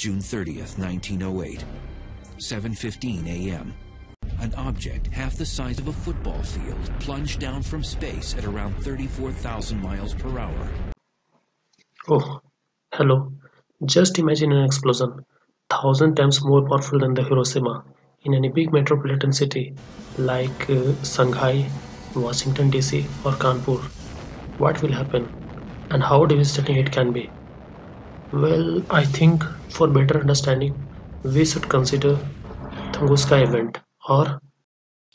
June 30th, 1908, 7:15 a.m. An object half the size of a football field plunged down from space at around 34,000 miles per hour. Oh, hello. Just imagine an explosion, thousand times more powerful than the Hiroshima, in any big metropolitan city like uh, Shanghai, Washington DC, or Kanpur. What will happen, and how devastating it can be? Well, I think for better understanding, we should consider Tunguska event or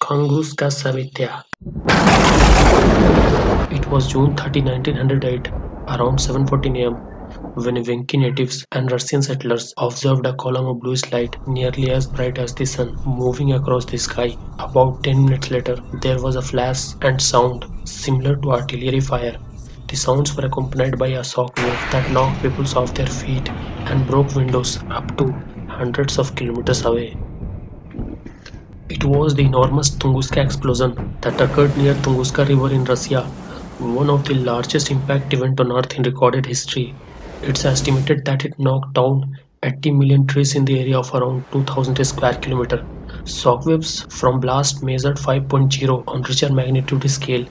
Kanguska Savitya. It was June 30, 1908, around 7:14 am, when Evenki natives and Russian settlers observed a column of bluish light nearly as bright as the sun moving across the sky. About 10 minutes later, there was a flash and sound similar to artillery fire. The sounds were accompanied by a shock wave that knocked people off their feet and broke windows up to hundreds of kilometers away. It was the enormous Tunguska explosion that occurred near Tunguska River in Russia, one of the largest impact events on Earth in recorded history. It's estimated that it knocked down 80 million trees in the area of around 2000 square kilometer. Shockwaves from blast measured 5.0 on Richter magnitude scale.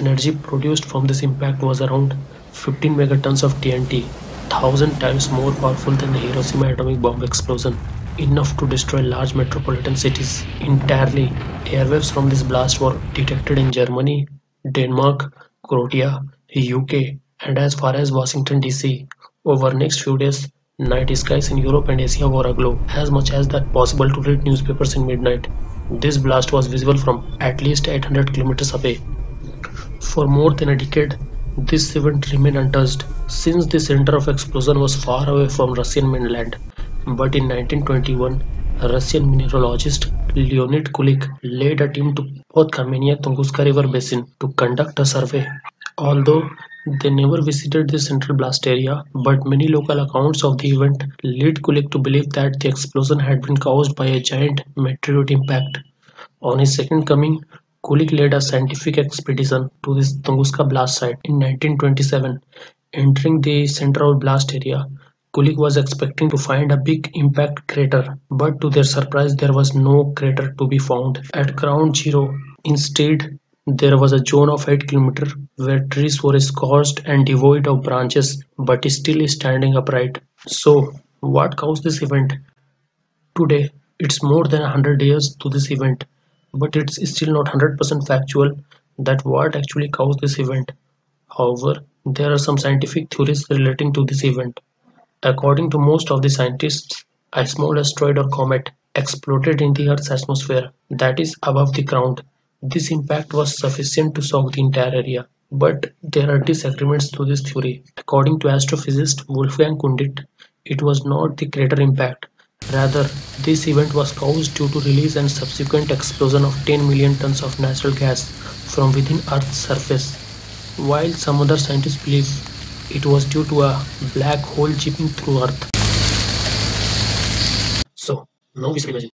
Energy produced from this impact was around 15 megatons of TNT, thousand times more powerful than the Hiroshima atomic bomb explosion enough to destroy large metropolitan cities entirely. Airwaves from this blast were detected in Germany, Denmark, Croatia, UK, and as far as Washington DC. Over next few days, night skies in Europe and Asia were aglow, as much as that possible to read newspapers in midnight. This blast was visible from at least 800 kilometers away. For more than a decade, this event remained untouched, since the center of explosion was far away from Russian mainland. But in 1921, Russian mineralogist Leonid Kulik led a team to Podkamennaya Tunguska River basin to conduct a survey. Although they never visited the central blast area, but many local accounts of the event lead Kulik to believe that the explosion had been caused by a giant meteorite impact. On his second coming, Kulik led a scientific expedition to this Tunguska blast site in 1927. Entering the central blast area, Kulik was expecting to find a big impact crater, but to their surprise there was no crater to be found at ground zero. Instead, there was a zone of 8 km where trees were scorched and devoid of branches but still standing upright. So, what caused this event? Today, it's more than 100 years to this event, but it's still not 100% factual that what actually caused this event. However, there are some scientific theories relating to this event. According to most of the scientists, a small asteroid or comet exploded in the Earth's atmosphere that is above the ground. This impact was sufficient to shock the entire area. But there are disagreements to this theory. According to astrophysicist Wolfgang Kundt, it was not the crater impact. Rather, this event was caused due to release and subsequent explosion of 10 million tons of natural gas from within Earth's surface. While some other scientists believe it was due to a black hole chipping through Earth. So, now we imagine